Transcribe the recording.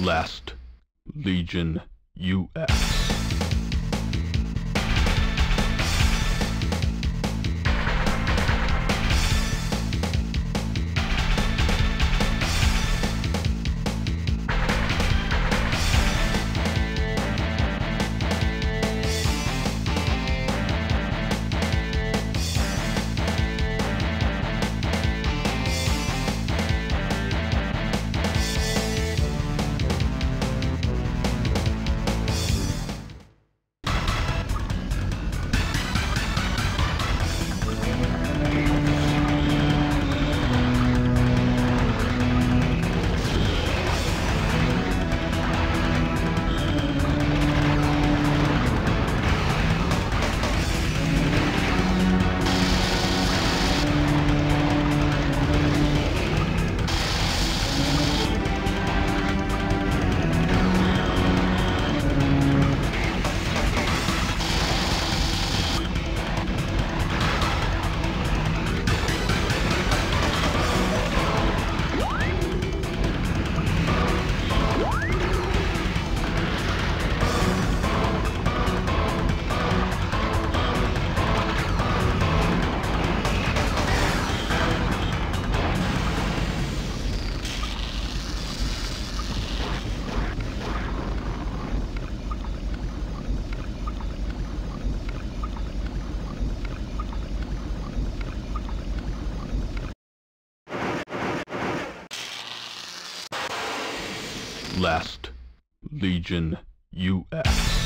Last Legion UX. Last Legion UX.